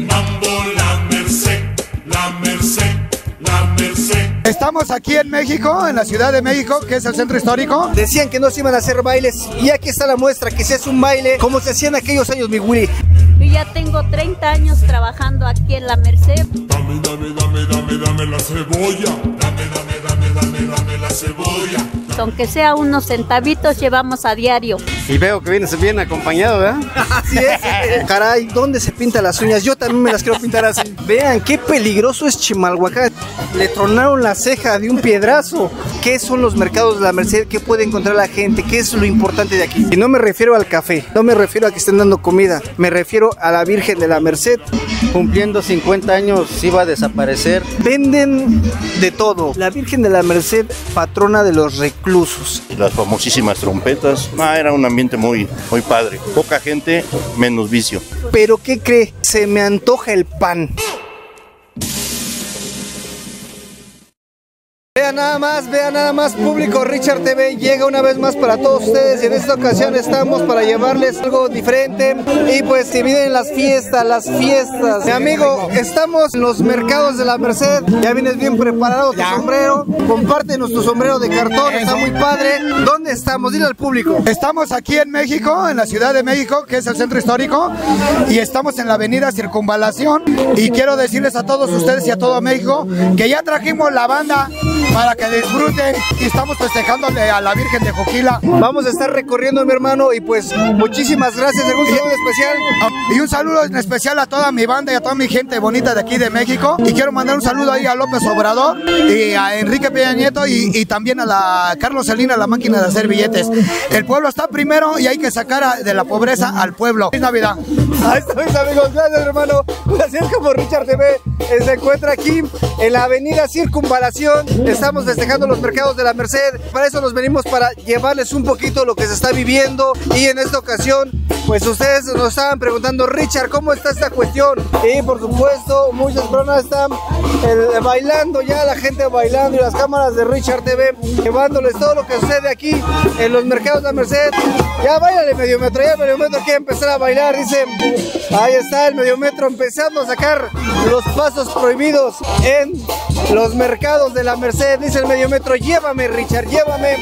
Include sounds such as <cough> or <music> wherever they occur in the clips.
el mambo, la merced, la merced, la merced. Estamos aquí en México, en la Ciudad de México, que es el centro histórico. Decían que no se iban a hacer bailes y aquí está la muestra que se hace un baile como se hacía en aquellos años, mi Willy. Yo ya tengo 30 años trabajando aquí en la Merced. Dame, dame, dame, dame, dame la cebolla. Dame, dame, dame, dame, dame la cebolla. Aunque sea unos centavitos, llevamos a diario. Y veo que vienes bien acompañado, ¿verdad? <laughs> Así es. Caray, ¿dónde se pintan las uñas? Yo también me las quiero pintar así. Vean, qué peligroso es Chimalhuacán. Le tronaron la ceja de un piedrazo. ¿Qué son los mercados de la Merced? ¿Qué puede encontrar la gente? ¿Qué es lo importante de aquí? Y no me refiero al café, no me refiero a que estén dando comida, me refiero a la Virgen de la Merced. Cumpliendo 50 años iba a desaparecer. Venden de todo. La Virgen de la Merced, patrona de los reclusos. Las famosísimas trompetas. Ah, era un ambiente muy, muy padre. Poca gente, menos vicio. Pero ¿qué cree? Se me antoja el pan. Vean nada más, vean nada más, público Richard TV llega una vez más para todos ustedes y en esta ocasión estamos para llevarles algo diferente y pues si vienen las fiestas, las fiestas. Mi amigo, estamos en los mercados de la Merced, ya vienes bien preparado tu sombrero, compártenos tu sombrero de cartón, está muy padre. ¿Dónde estamos? Dile al público. Estamos aquí en México, en la Ciudad de México, que es el centro histórico, y estamos en la avenida Circunvalación. Y quiero decirles a todos ustedes y a todo México que ya trajimos la banda para que disfruten y estamos festejándole a la Virgen de Joquila. Vamos a estar recorriendo mi hermano y pues muchísimas gracias, algún saludo especial. Y un saludo en especial a toda mi banda y a toda mi gente bonita de aquí de México. Y quiero mandar un saludo ahí a López Obrador y a Enrique Peña Nieto y, y también a la Carlos Salina, la máquina de hacer billetes. El pueblo está primero y hay que sacar a- de la pobreza al pueblo. Feliz Navidad. Ahí está, mis amigos, gracias hermano. Así es como Richard TV eh, se encuentra aquí en la avenida Circunvalación. Estamos festejando los mercados de la Merced. Para eso nos venimos para llevarles un poquito lo que se está viviendo. Y en esta ocasión, pues ustedes nos estaban preguntando, Richard, ¿cómo está esta cuestión? Y por supuesto, muchas personas están eh, bailando ya, la gente bailando y las cámaras de Richard TV llevándoles todo lo que sucede aquí en los mercados de la Merced. Ya bailale medio metro, ya medio metro quiere empezar a bailar, dice. Ahí está el medio metro empezando a sacar los pasos prohibidos en los mercados de la Merced. Dice el medio metro, llévame Richard, llévame.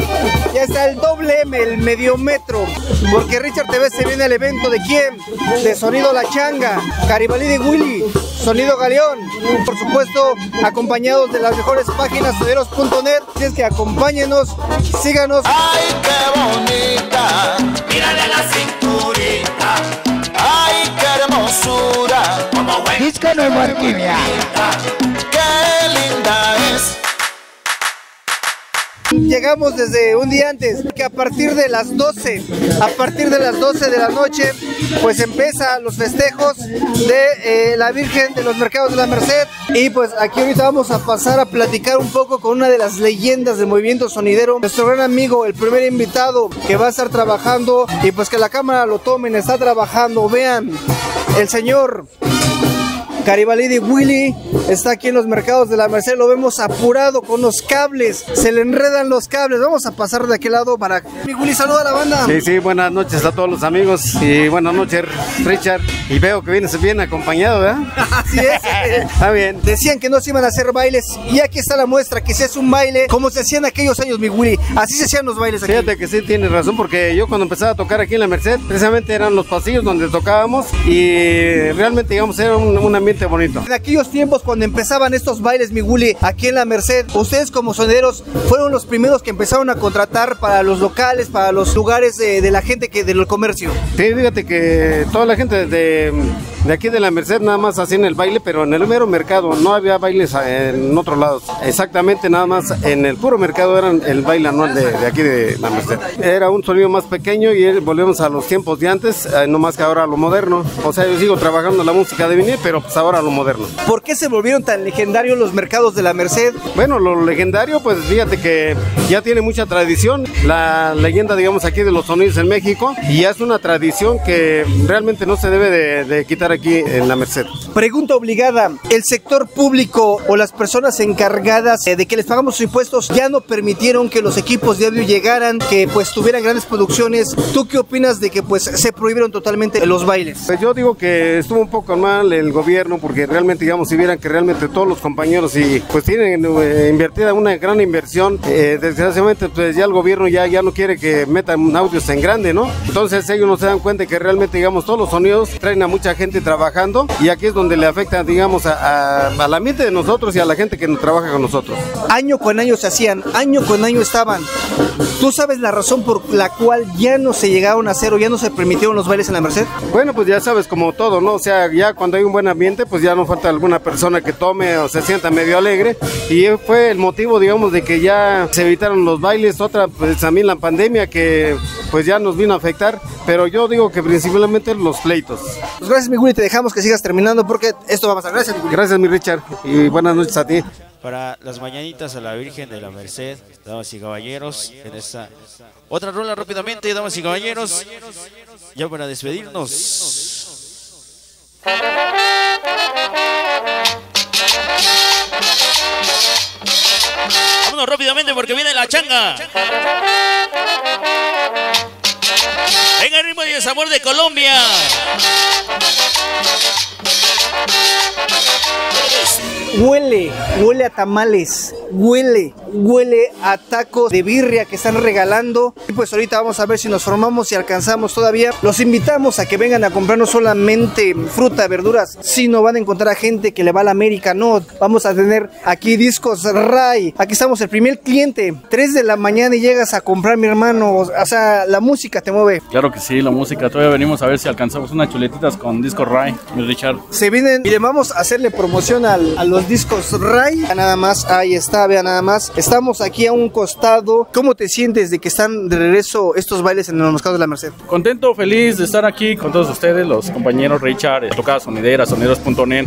Ya está el doble M, el medio metro. Porque Richard TV se viene al evento de quién? De Sonido La Changa, Caribalí de Willy, Sonido Galeón. Por supuesto, acompañados de las mejores páginas soneros.net. Así es que acompáñenos, síganos. Ay, qué bonita. Mírale la cinturita. Ay, qué hermosura. Disco Nuevo Arquivia. Qué linda es. Llegamos desde un día antes, que a partir de las 12, a partir de las 12 de la noche, pues empieza los festejos de eh, la Virgen de los Mercados de la Merced. Y pues aquí ahorita vamos a pasar a platicar un poco con una de las leyendas del movimiento sonidero, nuestro gran amigo, el primer invitado que va a estar trabajando y pues que la cámara lo tomen, está trabajando, vean, el señor Caribalí Willy está aquí en los mercados de la Merced, lo vemos apurado con los cables, se le enredan los cables, vamos a pasar de aquel lado para... Mi Willy, saluda a la banda. Sí, sí, buenas noches a todos los amigos y buenas noches, Richard. Y veo que vienes bien acompañado, ¿verdad? <laughs> Así es. Está bien. Decían que no se iban a hacer bailes y aquí está la muestra que se hace un baile como se hacía en aquellos años, mi Willy. Así se hacían los bailes aquí. Fíjate que sí tienes razón, porque yo cuando empezaba a tocar aquí en la Merced, precisamente eran los pasillos donde tocábamos y realmente, digamos, era un, un ambiente bonito. En aquellos tiempos cuando empezaban estos bailes, mi Willy, aquí en la Merced, ustedes como soneros fueron los primeros que empezaron a contratar para los locales, para los lugares de, de la gente que del comercio. Sí, fíjate que toda la gente de, de aquí de la Merced nada más hacían el baile, pero en el mero mercado no había bailes en otros lados. Exactamente, nada más en el puro mercado eran el baile anual de, de aquí de la Merced. Era un sonido más pequeño y volvemos a los tiempos de antes, eh, no más que ahora a lo moderno. O sea, yo sigo trabajando la música de vinil, pero pues ahora a lo moderno. ¿Por qué se volvieron tan legendarios los mercados de la Merced? Bueno, lo legendario, pues fíjate que ya tiene mucha tradición. La leyenda, digamos, aquí de los sonidos en México. Y ya es una tradición que realmente no se debe de, de quitar aquí en la Merced. Pregunta obligada, ¿el sector público o las personas encargadas de que les pagamos sus impuestos ya no permitieron que los equipos de audio llegaran, que pues tuvieran grandes producciones? ¿Tú qué opinas de que pues se prohibieron totalmente los bailes? Pues yo digo que estuvo un poco mal el gobierno porque realmente, digamos, si vieran que realmente todos los compañeros y pues tienen eh, invertida una gran inversión, eh, desgraciadamente pues ya el gobierno ya, ya no quiere que metan audios en grande, ¿no? Entonces ellos no se dan cuenta que realmente, digamos, todos los sonidos traen a mucha gente trabajando y aquí es donde le afecta, digamos, a, a, al ambiente de nosotros y a la gente que trabaja con nosotros. Año con año se hacían, año con año estaban. ¿Tú sabes la razón por la cual ya no se llegaron a hacer o ya no se permitieron los bailes en la Merced? Bueno, pues ya sabes, como todo, ¿no? O sea, ya cuando hay un buen ambiente, pues ya no falta alguna persona que tome o se sienta medio alegre. Y fue el motivo, digamos, de que ya se evitaron los bailes. Otra, pues también la pandemia que pues ya nos vino a afectar. Pero yo digo que principalmente los pleitos. Pues gracias, mi Willy, te dejamos que sigas terminando porque esto va a pasar. Gracias, mi Willy. Gracias, mi Richard. Y buenas noches a ti. Para las mañanitas a la Virgen de la Merced, damas y caballeros, en esta otra rola rápidamente, damas y caballeros, ya para despedirnos. Vámonos rápidamente porque viene la changa. Venga ritmo y el sabor de Colombia. Huele, huele a tamales, huele, huele a tacos de birria que están regalando. Y pues ahorita vamos a ver si nos formamos y alcanzamos todavía. Los invitamos a que vengan a comprar no solamente fruta, verduras, sino van a encontrar a gente que le va a la América. No, vamos a tener aquí discos Ray. Aquí estamos, el primer cliente. 3 de la mañana y llegas a comprar, mi hermano. O sea, la música te mueve. Claro que sí, la música. Todavía venimos a ver si alcanzamos unas chuletitas con disco Ray, mi Richard. Se vienen y le vamos a hacerle promoción al- a los discos Ray. Nada más, ahí está, vean nada más. Estamos aquí a un costado. ¿Cómo te sientes de que están de regreso estos bailes en los mercados de la Merced? Contento, feliz de estar aquí con todos ustedes, los compañeros Richard, eh, Tocada Sonidera, Sonidos.net.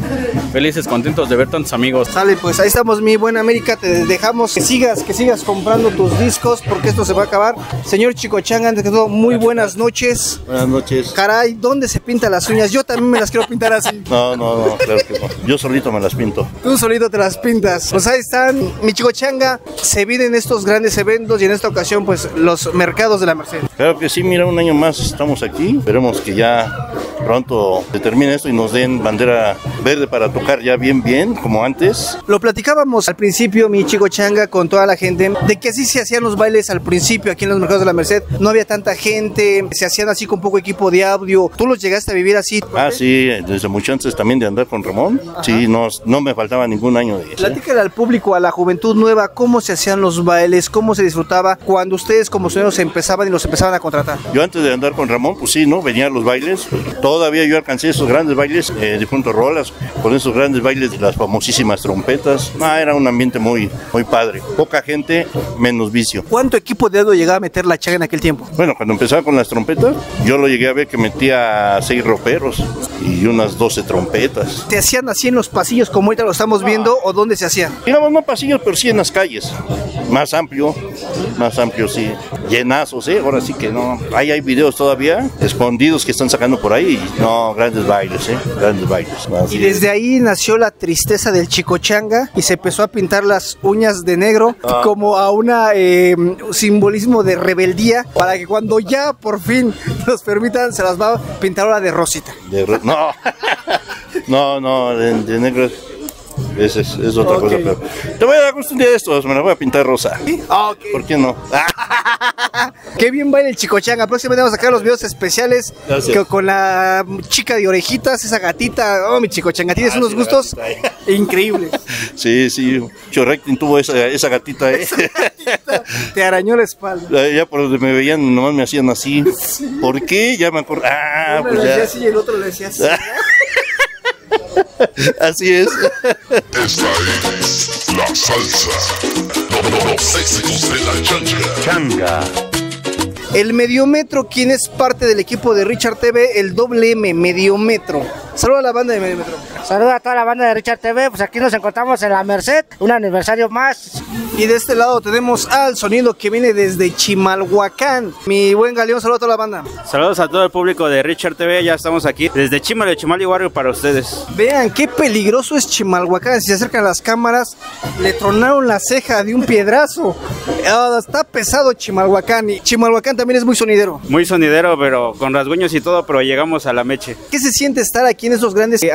Felices, contentos de ver tantos amigos. Sale, pues ahí estamos, mi buena América. Te dejamos que sigas, que sigas comprando tus discos porque esto se va a acabar. Señor Chico Chang, antes que todo, muy buenas noches. Buenas noches. Caray, ¿dónde se pintan las uñas? Yo también me las quiero pintar así. No, no, no, claro que no. Yo solito me las pinto. Tú solito te las pintas. Pues ahí están, mi chico changa. Se vienen estos grandes eventos y en esta ocasión, pues los mercados de la Merced. Claro que sí, mira, un año más estamos aquí. Esperemos que ya pronto se termine esto y nos den bandera verde para tocar ya bien, bien, como antes. Lo platicábamos al principio, mi chico changa, con toda la gente, de que así se hacían los bailes al principio aquí en los mercados de la Merced. No había tanta gente, se hacían así con poco equipo de audio. ¿Tú los llegaste a vivir así? Ah, sí, desde mucho antes también de andar con Ramón. Sí, no, no me faltaba ningún año de eso. Platícale al público, a la juventud nueva, cómo se hacían los bailes, cómo se disfrutaba cuando ustedes como sonidos empezaban y los empezaban a contratar. Yo antes de andar con Ramón, pues sí, ¿no? Venían los bailes. Todavía yo alcancé esos grandes bailes eh, de Junto Rolas, con esos grandes bailes de las famosísimas trompetas. Ah, era un ambiente muy, muy padre. Poca gente, menos vicio. ¿Cuánto equipo de audio llegaba a meter la chaga en aquel tiempo? Bueno, cuando empezaba con las trompetas, yo lo llegué a ver que metía seis roperos y unas 12 trompetas. ¿Se hacían así en los pasillos como ahorita lo estamos viendo o dónde se hacían? Digamos, no pasillos, pero sí en las calles. Más amplio, más amplio, sí. Llenazos, ¿eh? Ahora sí que no. Ahí hay videos todavía escondidos que están sacando por ahí. No, grandes bailes, ¿eh? Grandes bailes. Así Y es. desde ahí nació la tristeza del chico changa y se empezó a pintar las uñas de negro Ah. como a una eh, simbolismo de rebeldía para que cuando ya por fin nos permitan se las va a pintar ahora de rosita. De ro- no, <laughs> no, no, de, de negro es, es, es- es otra cosa. Pero te voy a dar gusto un día de estos, me la voy a pintar rosa. Ah. ¿Por qué no? <laughs> Qué bien baila el chico changa. Próximamente vamos a sacar los videos especiales que- con la chica de orejitas, esa gatita. Oh, mi chico changa, tienes Ah, unos sí, gustos gatita <laughs> increíbles. <laughs> Sí, sí, Chorrectin tuvo esa, esa gatita, ¿eh? Te arañó la espalda. ya por donde me veían, nomás me hacían así. ¿Por qué? Ya me acuerdo. Ah, Uno pues le decía ya. así y el otro le decía así. <laughs> Así es. Esta es la salsa. Los éxitos de la changa. El Mediometro, quien es parte del equipo de Richard TV, el doble M, Mediometro. Saluda a la banda de Medio Saluda a toda la banda de Richard TV, pues aquí nos encontramos en la Merced, un aniversario más. Y de este lado tenemos al sonido que viene desde Chimalhuacán. Mi buen Galeón, saluda a toda la banda. Saludos a todo el público de Richard TV, ya estamos aquí desde Chimal, Chimal y Warrior para ustedes. Vean qué peligroso es Chimalhuacán. Si se acercan las cámaras, le tronaron la ceja de un piedrazo. Ah, está pesado Chimalhuacán. Y Chimalhuacán también es muy sonidero. Muy sonidero, pero con rasguños y todo, pero llegamos a la meche. ¿Qué se siente estar aquí en esos grandes eh,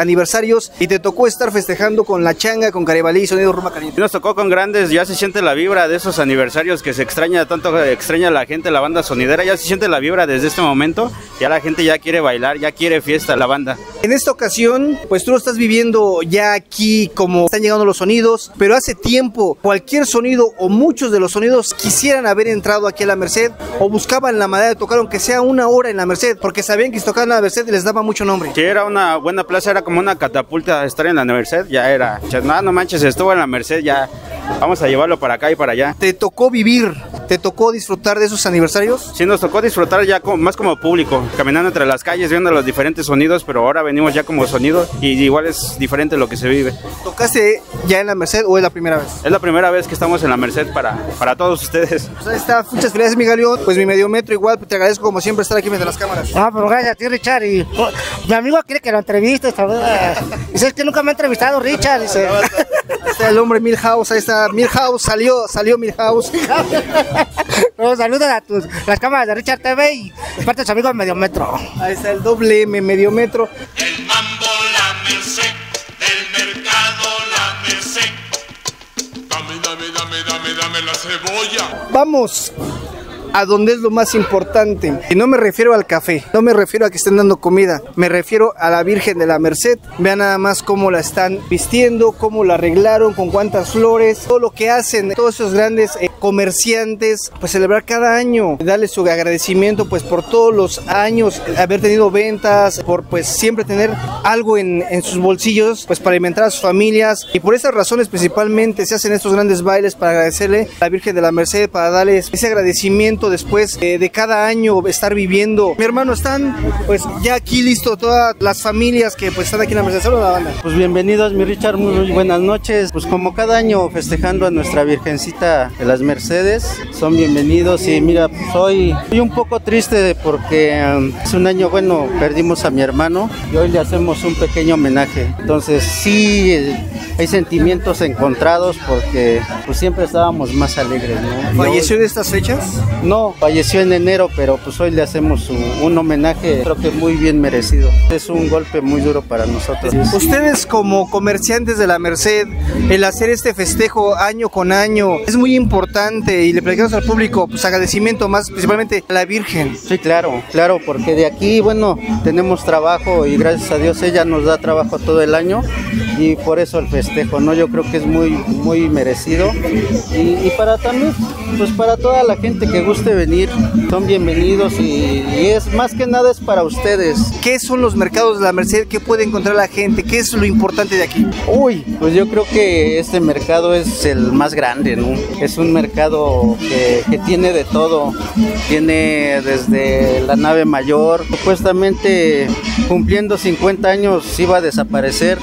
aniversarios y te tocó estar festejando con la changa, con Caribalí y Sonido Roma Caliente? Nos tocó con grandes, ya se siente la vibra de esos aniversarios que se extraña tanto, extraña la gente, la banda sonidera, ya se siente la vibra desde este momento, ya la gente ya quiere bailar, ya quiere fiesta la banda. En esta ocasión, pues tú lo estás viviendo ya aquí como están llegando los sonidos, pero hace tiempo cualquier sonido o muchos de los sonidos quisieran haber entrado aquí a la Merced o buscaban la manera de tocar aunque sea una hora en la Merced, porque sabían que si tocaban la Merced les daba mucho nombre. Si era una buena plaza, era como una catapulta estar en la Merced, ya era, no, no manches, estuvo en la Merced, ya vamos a llevarlo para acá y para allá. ¿Te tocó vivir, te tocó disfrutar de esos aniversarios? Sí, nos tocó disfrutar ya como, más como público, caminando entre las calles, viendo los diferentes sonidos, pero ahora venimos ya como sonido y igual es diferente lo que se vive. ¿Tocaste ya en la Merced o es la primera vez? Es la primera vez que estamos en la Merced para, para todos ustedes. <laughs> Pues ahí está, muchas felicidades, mi Galeón. Pues mi medio metro igual, te agradezco como siempre estar aquí frente a las cámaras. Ah, pero gracias a ti, Richard. Y oh, mi amigo quiere que lo entrevistes. Dice que nunca me ha entrevistado, Richard. Dice. Ahí está el hombre Milhouse, ahí está Milhouse, salió, salió Milhouse. <laughs> no, saludos a tus, las cámaras de Richard TV y parte de su amigo Medio Metro. Ahí está el doble M, Medio Metro. El mambo, la merced, del mercado, la merced. Dame, dame, dame, dame, dame la cebolla. Vamos a donde es lo más importante. Y no me refiero al café, no me refiero a que estén dando comida, me refiero a la Virgen de la Merced. Vean nada más cómo la están vistiendo, cómo la arreglaron, con cuántas flores, todo lo que hacen todos esos grandes eh, comerciantes, pues celebrar cada año, darle su agradecimiento pues por todos los años haber tenido ventas, por pues siempre tener algo en, en sus bolsillos, pues para alimentar a sus familias y por esas razones principalmente se hacen estos grandes bailes para agradecerle a la Virgen de la Merced, para darles ese agradecimiento después eh, de cada año estar viviendo. Mi hermano, están pues ya aquí listo todas las familias que pues están aquí en la Merced. Saludos la banda. Pues bienvenidos, mi Richard, muy buenas noches. Pues como cada año festejando a nuestra Virgencita de las Mercedes, son bienvenidos y mira, pues hoy estoy un poco triste porque um, hace un año, bueno, perdimos a mi hermano y hoy le hacemos un pequeño homenaje. Entonces sí, eh, hay sentimientos encontrados porque pues siempre estábamos más alegres, ¿no? ¿Falleció de estas fechas? No, falleció en enero, pero pues hoy le hacemos un, un homenaje, creo que muy bien merecido. Es un golpe muy duro para nosotros. Ustedes como comerciantes de la Merced, el hacer este festejo año con año es muy importante y le platicamos al público pues agradecimiento más principalmente a la Virgen. Sí, claro, claro, porque de aquí, bueno, tenemos trabajo y gracias a Dios ella nos da trabajo todo el año y por eso el festejo, ¿no? Yo creo que es muy, muy merecido y, y para también, pues para toda la gente que guste venir, son bienvenidos y, y es más que nada es para ustedes. ¿Qué son los mercados de la Merced? ¿Qué puede encontrar la gente? ¿Qué es lo importante de aquí? Uy, pues yo creo que este mercado es el más grande, ¿no? Es un mercado que, que tiene de todo. Tiene desde la nave mayor, supuestamente cumpliendo 50 años iba a desaparecer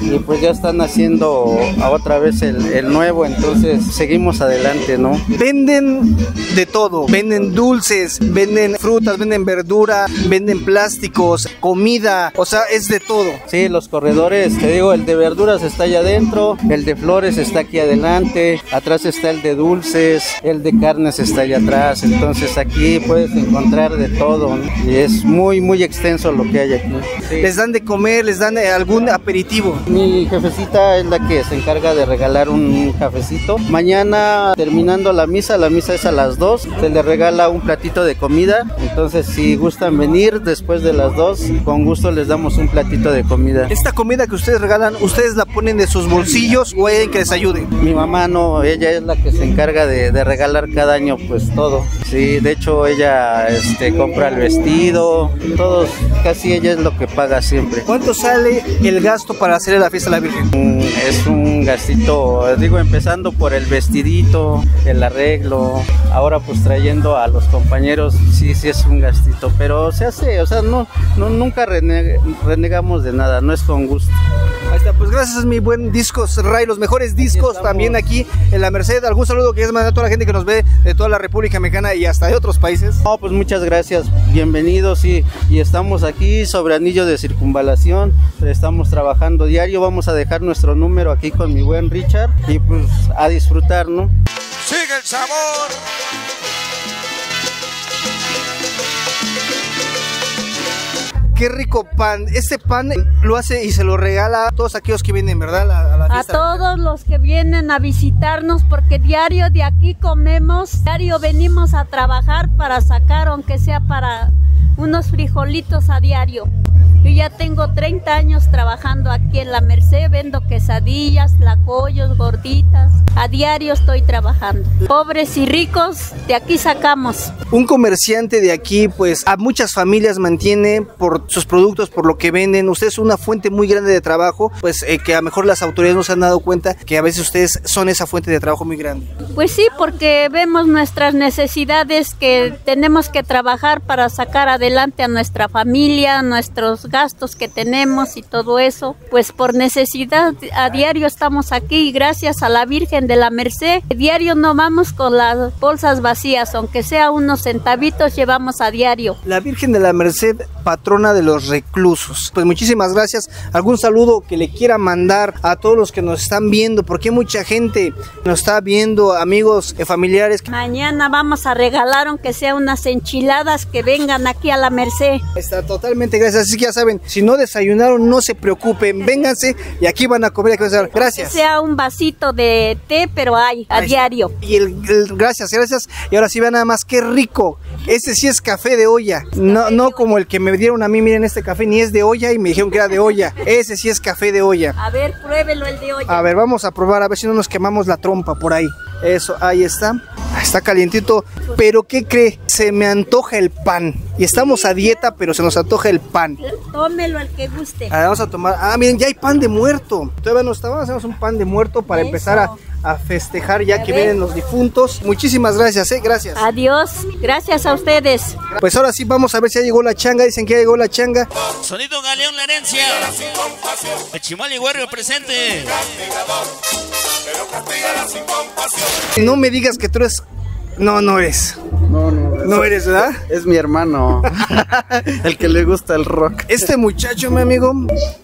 y pues ya están haciendo a otra vez el, el nuevo, entonces seguimos adelante, ¿no? Venden de todo, venden dulces, venden frutas, venden verdura, venden plásticos, comida, o sea, es de todo. Sí, los corredores, te digo, el de verduras está allá adentro, el de flores está aquí adelante, atrás está el de dulces, el de carnes está allá atrás, entonces aquí puedes encontrar de todo ¿no? y es muy, muy extenso lo que hay aquí. Sí. Les dan de comer, les dan eh, algún aperitivo. Mi jefecita es la que se encarga de regalar un cafecito. Mañana terminando la misa, la misa es a las 2, se le regala un platito de comida, entonces si gustan venir después de las 2, con gusto les damos un platito de comida. Esta comida que ustedes regalan, ¿ustedes la ponen de sus bolsillos o hay alguien que les ayude? Mi mamá no, ella es la que se encarga de, de regalar cada año pues todo. Sí, de hecho ella este, compra el vestido, todos, casi ella es lo que paga siempre. ¿Cuánto sale el gasto para hacer la fiesta de la Virgen? Mm, Es un gastito, digo, empezando por el vestidito, el arreglo, ahora pues trae trayendo a los compañeros, sí, sí es un gastito, pero se hace, o sea, no, no nunca rene- renegamos de nada, no es con gusto. Ahí está, pues gracias mi buen Discos Ray, los mejores discos también aquí en la Merced. ¿Algún saludo que quieras mandar a toda la gente que nos ve de toda la República Mexicana y hasta de otros países? No, pues muchas gracias, bienvenidos y, y estamos aquí sobre anillo de circunvalación, estamos trabajando diario, vamos a dejar nuestro número aquí con mi buen Richard y pues a disfrutar, ¿no? Sigue el sabor. Qué rico pan. Este pan lo hace y se lo regala a todos aquellos que vienen, ¿verdad? A a la A fiesta. todos los que vienen a visitarnos, porque diario de aquí comemos, diario venimos a trabajar para sacar, aunque sea para unos frijolitos a diario. Yo ya tengo 30 años trabajando aquí en la Merced, vendo quesadillas, tlacoyos, gorditas. A diario estoy trabajando. Pobres y ricos, de aquí sacamos. Un comerciante de aquí, pues a muchas familias mantiene por sus productos, por lo que venden. Ustedes son una fuente muy grande de trabajo, pues eh, que a lo mejor las autoridades no se han dado cuenta que a veces ustedes son esa fuente de trabajo muy grande. Pues sí, porque vemos nuestras necesidades que tenemos que trabajar para sacar adelante a nuestra familia, nuestros gastos que tenemos y todo eso. Pues por necesidad a diario estamos aquí y gracias a la Virgen de la Merced, diario no vamos con las bolsas vacías, aunque sea unos centavitos llevamos a diario. La Virgen de la Merced, patrona de los reclusos. Pues muchísimas gracias. ¿Algún saludo que le quiera mandar a todos los que nos están viendo? Porque mucha gente nos está viendo, amigos, eh, familiares. Mañana vamos a regalar aunque sea unas enchiladas que vengan aquí a la Merced. Está totalmente gracias. Así que ya saben, si no desayunaron, no se preocupen. <laughs> Vénganse y aquí van a comer. Hacer. Que Gracias. sea un vasito de té, pero hay a Ahí diario. Y el, el- gracias, gracias. Y ahora sí vean nada más qué rico. Este sí es café de olla. No, no como el que me dieron a mí, miren este café ni es de olla y me dijeron que era de olla. <laughs> Ese sí es café de olla. A ver, pruébelo el de hoy. A ver, vamos a probar a ver si no nos quemamos la trompa por ahí. Eso, ahí está. Está calientito. Pero ¿qué cree? Se me antoja el pan. Y estamos a dieta, pero se nos antoja el pan. Tómelo el que guste. A ver, vamos a tomar. Ah, miren, ya hay pan de muerto. Todavía no estaba. Hacemos un pan de muerto para Eso. empezar a, a festejar ya que vienen los difuntos. Muchísimas gracias, eh. Gracias. Adiós. Gracias a ustedes. Pues ahora sí vamos a ver si ya llegó la changa. Dicen que ya llegó la changa. Sonido Galeón La Herencia. El Chimal y Guerrero presente. No me digas que tú eres. No, no eres. No, no. No eres, ¿verdad? Es mi hermano, <laughs> el que le gusta el rock. Este muchacho, mi amigo,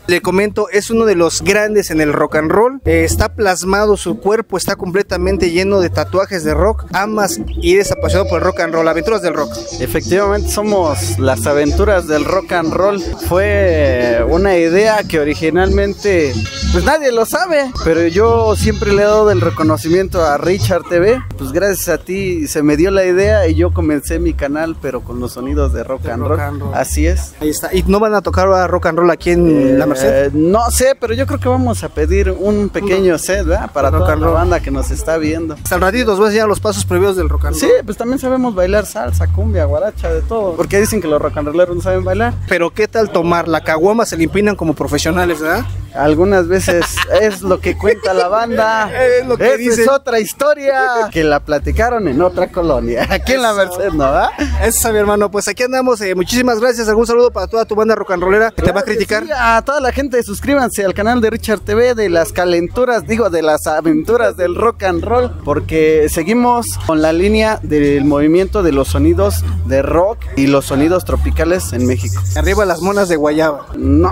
le comento, es uno de los grandes en el rock and roll. Eh, está plasmado su cuerpo, está completamente lleno de tatuajes de rock. Amas y eres apasionado por el rock and roll, aventuras del rock. Efectivamente somos las aventuras del rock and roll. Fue una idea que originalmente pues nadie lo sabe, pero yo siempre le he dado el reconocimiento a Richard TV. Pues gracias a ti se me dio la idea y yo comencé mi canal, pero con los sonidos de rock, and, rock roll. and roll. Así es. Ahí está. ¿Y no van a tocar rock and roll aquí en La Merced? Eh, no sé, pero yo creo que vamos a pedir un pequeño set, ¿verdad? Para Rock toda and la roll. banda que nos está viendo. Hasta el ratito nos vas a enseñar los pasos prohibidos del rock and roll. Sí, pues también sabemos bailar salsa, cumbia, guaracha, de todo. Porque dicen que los rock and rolleros no saben bailar. Pero ¿qué tal tomar? La caguama se le impinan como profesionales, ¿verdad? Algunas veces <laughs> es lo que cuenta la banda. Es lo que Esa dice. es otra historia que la platicaron en otra colonia. Aquí en la Merced, ¿no? ¿Verdad? Eso, mi hermano. Pues aquí andamos. eh, muchísimas gracias. ¿Algún saludo para toda tu banda rock and rollera que te va a criticar? Sí, a toda la gente, suscríbanse al canal de Richard TV de las calenturas, digo, de las aventuras del rock and roll, porque seguimos con la línea del movimiento de los sonidos de rock y los sonidos tropicales en México. Arriba las monas de Guayaba. No,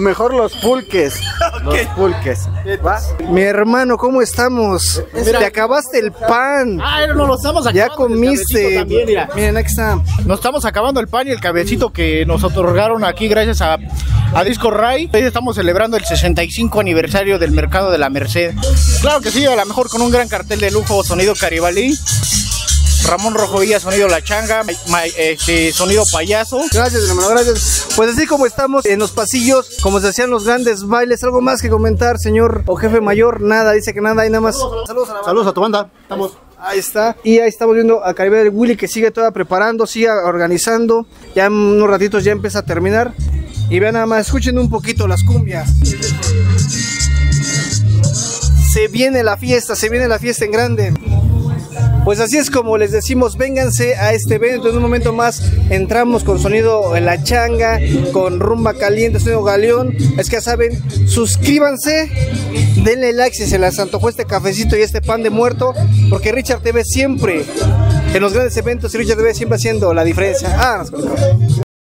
mejor los pulques. <laughs> Los pulques. ¿va? Mi hermano, ¿cómo estamos? Te acabaste el pan. Ah, no lo estamos Ya comiste. También, mira. Miren, aquí está. Nos estamos acabando el pan y el cabecito que nos otorgaron aquí gracias a, a Disco Ray. Hoy estamos celebrando el 65 aniversario del mercado de la Merced. Claro que sí, a lo mejor con un gran cartel de lujo, sonido Caribalí. Ramón Rojo Villa, sonido La Changa, ma- este, sonido Payaso. Gracias, hermano, gracias. Pues así como estamos en los pasillos, como se hacían los grandes bailes, algo más que comentar, señor o jefe mayor, nada, dice que nada, hay nada más. Saludos a la Saludos a tu banda. Estamos. Ahí está. Y ahí estamos viendo a Caribe del Willy que sigue toda preparando, sigue organizando. Ya en unos ratitos ya empieza a terminar. Y vean nada más, escuchen un poquito las cumbias. Se viene la fiesta, se viene la fiesta en grande. Pues así es como les decimos, vénganse a este evento. En un momento más entramos con sonido en la changa, con rumba caliente, sonido galeón. Es que ya saben, suscríbanse, denle like si se les antojó este cafecito y este pan de muerto, porque Richard TV siempre, en los grandes eventos, Richard TV siempre haciendo la diferencia. Ah, nos.